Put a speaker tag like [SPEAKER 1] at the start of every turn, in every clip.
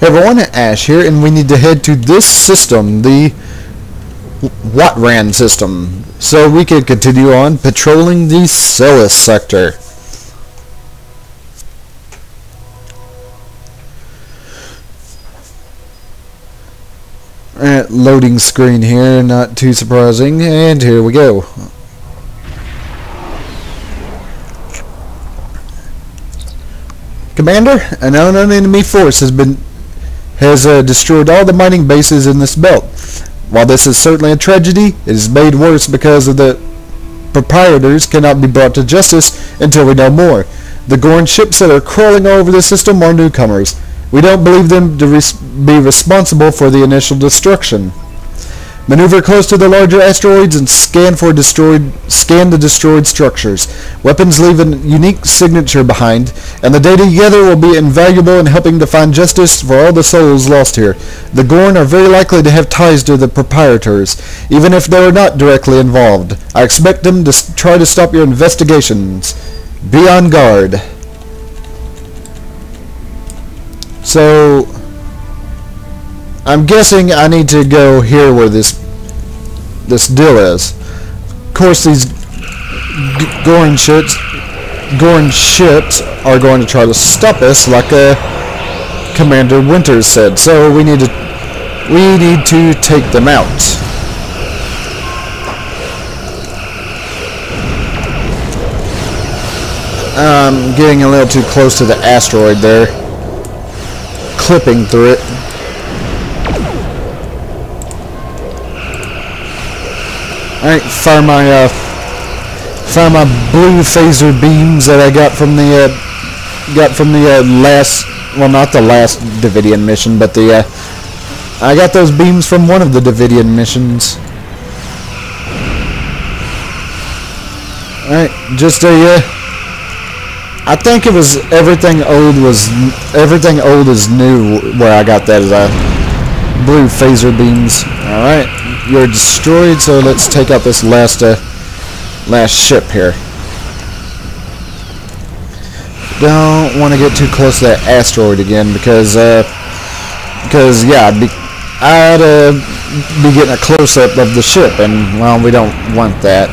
[SPEAKER 1] Hey everyone, Ash here, and we need to head to this system, the Watran system, so we can continue on patrolling the Celes sector. Alright, loading screen here, not too surprising, and here we go. Commander, an unknown enemy force has been has uh, destroyed all the mining bases in this belt. While this is certainly a tragedy, it is made worse because of the proprietors cannot be brought to justice until we know more. The Gorn ships that are crawling over the system are newcomers. We don't believe them to res be responsible for the initial destruction. Maneuver close to the larger asteroids and scan for destroyed scan the destroyed structures. Weapons leave a unique signature behind, and the data together will be invaluable in helping to find justice for all the souls lost here. The Gorn are very likely to have ties to the proprietors, even if they are not directly involved. I expect them to try to stop your investigations. Be on guard. So, I'm guessing I need to go here where this this deal is. Of course, these Gorn ships, Gorn ships are going to try to stop us, like uh, Commander Winters said. So we need to we need to take them out. I'm getting a little too close to the asteroid there, clipping through it. Alright, fire my, uh, fire my blue phaser beams that I got from the, uh, got from the, uh, last, well, not the last Devidian mission, but the, uh, I got those beams from one of the Devidian missions. Alright, just a, uh, I think it was everything old was, everything old is new where I got that a blue phaser beams. Alright you're destroyed, so let's take out this last uh, last ship here. Don't want to get too close to that asteroid again because uh, because yeah, I'd be I'd uh, be getting a close up of the ship, and well, we don't want that.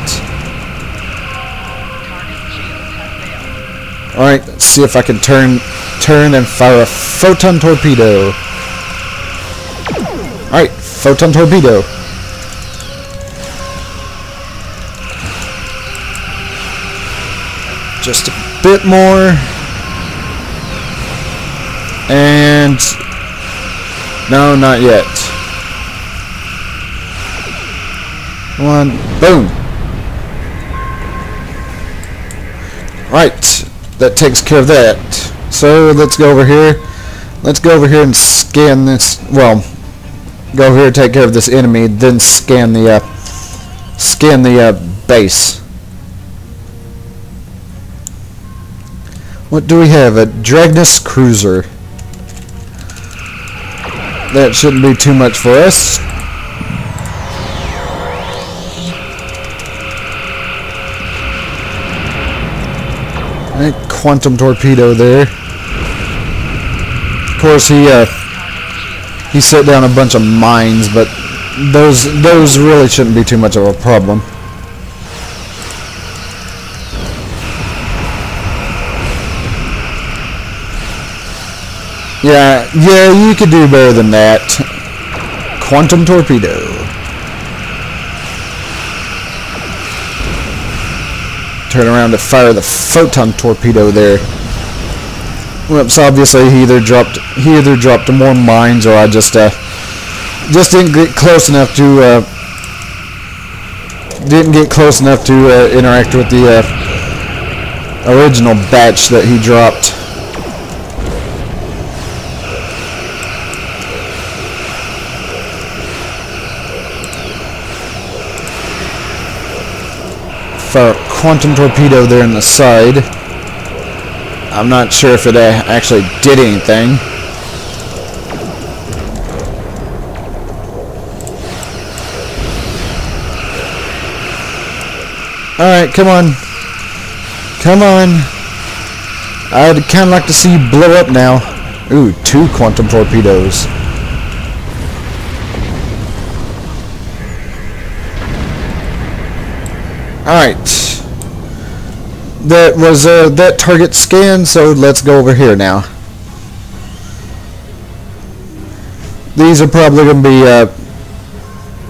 [SPEAKER 1] All right, let's see if I can turn turn and fire a photon torpedo. All right, photon torpedo. Just a bit more. And no not yet. One boom. Right that takes care of that. So let's go over here. Let's go over here and scan this well go over here take care of this enemy then scan the uh, scan the uh, base What do we have? A Dragnus Cruiser. That shouldn't be too much for us. Right, quantum torpedo there. Of course, he uh, he set down a bunch of mines, but those those really shouldn't be too much of a problem. Yeah, yeah, you could do better than that. Quantum torpedo. Turn around to fire the photon torpedo there. Whoops, obviously he either dropped he either dropped more mines or I just uh just didn't get close enough to uh didn't get close enough to uh, interact with the uh, original batch that he dropped. Quantum torpedo there in the side. I'm not sure if it uh, actually did anything. Alright, come on. Come on. I'd kind of like to see you blow up now. Ooh, two quantum torpedoes. Alright. That was uh, that target scan, so let's go over here now. These are probably going to be, uh,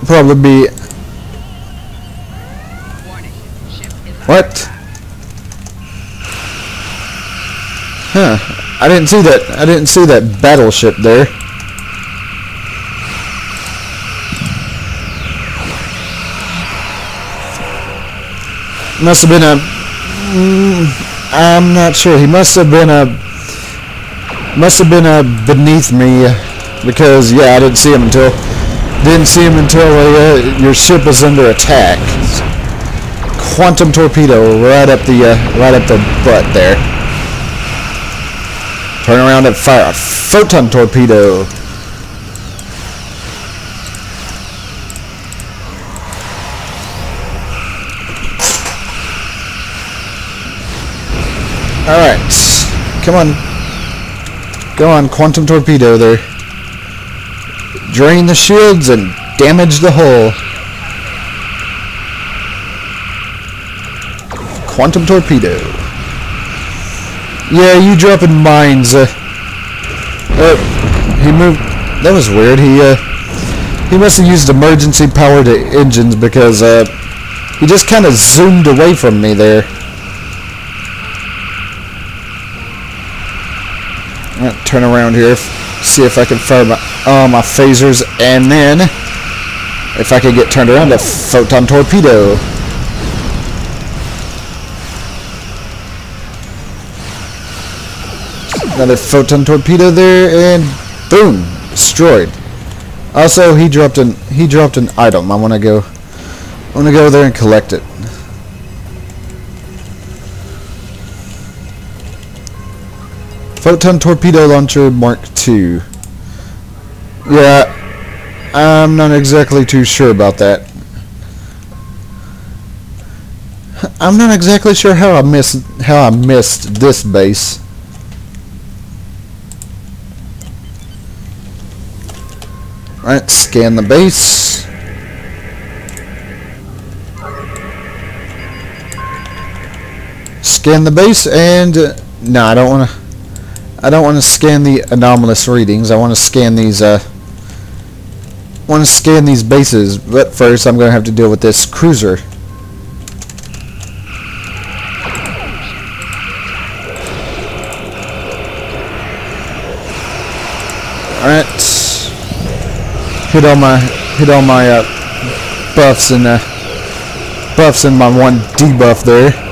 [SPEAKER 1] probably be... What? Huh. I didn't see that. I didn't see that battleship there. Must have been a... Mm, I'm not sure. He must have been a... Must have been a beneath me because yeah, I didn't see him until didn't see him until uh, your ship was under attack. Quantum torpedo right up the uh, right up the butt there. Turn around and fire a photon torpedo. Come on. Go on, quantum torpedo there. Drain the shields and damage the hull. Quantum torpedo. Yeah, you dropping mines. Uh, uh, he moved. That was weird. He uh, he must have used emergency power to engines because uh, he just kind of zoomed away from me there. Turn around here, see if I can fire my, uh, my phasers, and then if I can get turned around, a photon torpedo. Another photon torpedo there, and boom, destroyed. Also, he dropped an he dropped an item. I want to go, I want to go there and collect it. Photon Torpedo Launcher Mark II. Yeah, I'm not exactly too sure about that. I'm not exactly sure how I missed how I missed this base. Alright, scan the base. Scan the base and uh, no, I don't want to I don't want to scan the anomalous readings. I want to scan these, uh, want to scan these bases. But first, I'm going to have to deal with this cruiser. Alright. Hit all my, hit all my, uh, buffs and, uh, buffs and my one debuff there.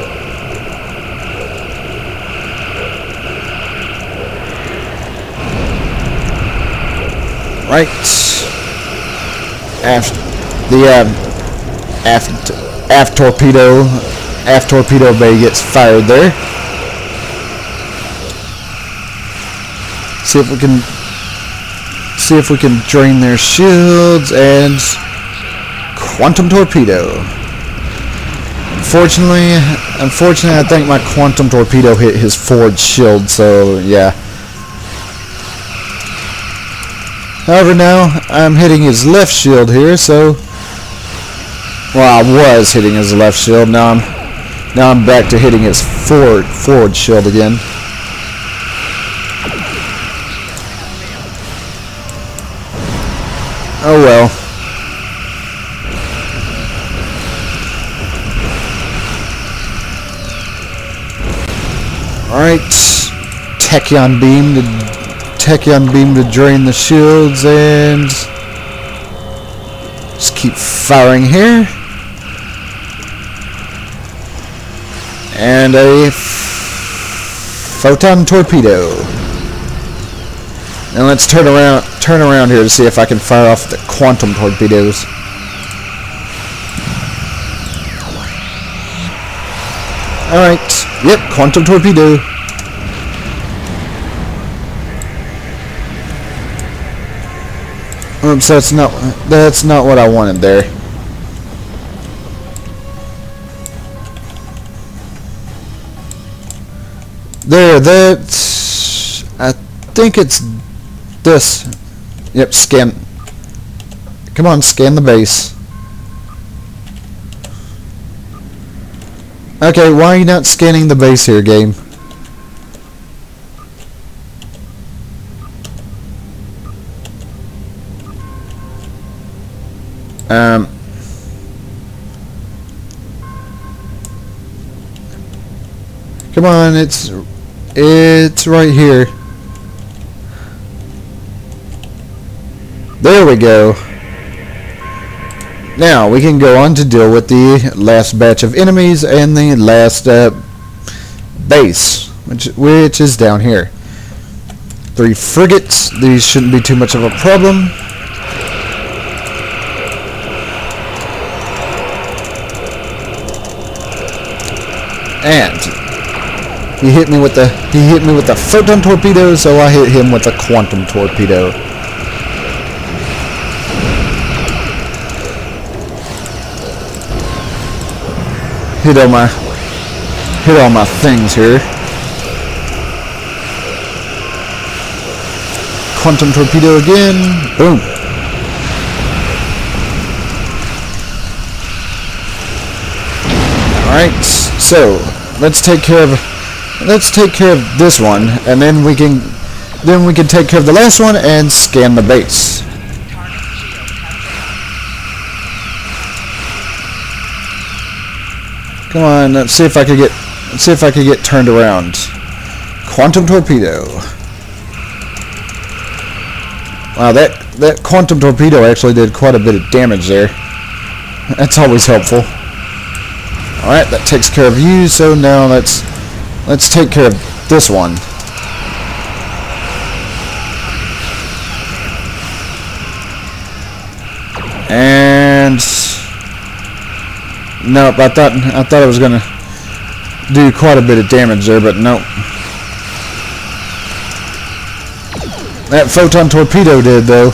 [SPEAKER 1] Right aft the um, aft aft torpedo aft torpedo bay gets fired there. See if we can see if we can drain their shields and quantum torpedo. Unfortunately, unfortunately, I think my quantum torpedo hit his forward shield, so yeah. However, now I'm hitting his left shield here, so well, I was hitting his left shield. Now I'm now I'm back to hitting his forward forward shield again. Oh well. Alright. Tachyon beam Tachyon beam to drain the shields and just keep firing here. And a photon torpedo. And let's turn around turn around here to see if I can fire off the quantum torpedoes. Alright. Yep, quantum torpedo. Um, Oops, that's not that's not what I wanted there. There, that's I think it's this. Yep, scan. Come on, scan the base. Okay, why are you not scanning the base here, game? Um, come on, it's it's right here. There we go. Now we can go on to deal with the last batch of enemies and the last uh, base, which which is down here. Three frigates. These shouldn't be too much of a problem. He hit me with the he hit me with the photon torpedo, so I hit him with a quantum torpedo. Hit all my hit all my things here. Quantum torpedo again. Boom. Alright, so let's take care of let's take care of this one and then we can then we can take care of the last one and scan the base. Come on, let's see if I could get let's see if I could get turned around. Quantum torpedo. Wow, that that quantum torpedo actually did quite a bit of damage there. That's always helpful. Alright, that takes care of you, so now let's let's take care of this one. And nope, I thought I thought I was gonna do quite a bit of damage there, but nope. That photon torpedo did though.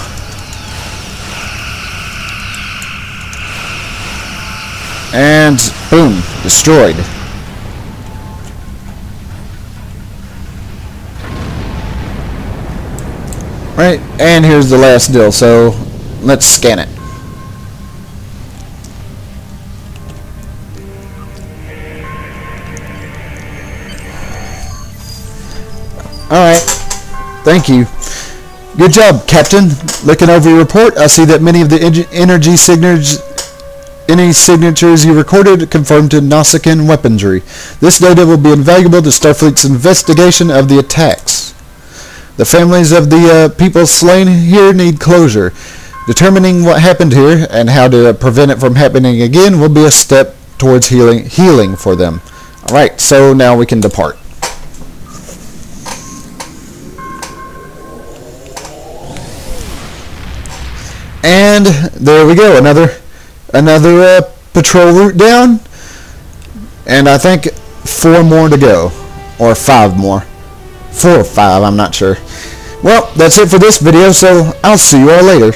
[SPEAKER 1] And boom, destroyed. And here's the last deal, so let's scan it. Alright, thank you. Good job, Captain. Looking over your report, I see that many of the energy signatures any signatures you recorded confirmed to Nausicaan weaponry. This data will be invaluable to Starfleet's investigation of the attacks. The families of the uh, people slain here need closure. Determining what happened here and how to prevent it from happening again will be a step towards healing, healing for them. Alright, so now we can depart. And there we go, another another uh, patrol route down. And I think four more to go. Or five more. Four or five, I'm not sure. Well, that's it for this video, so I'll see you all later.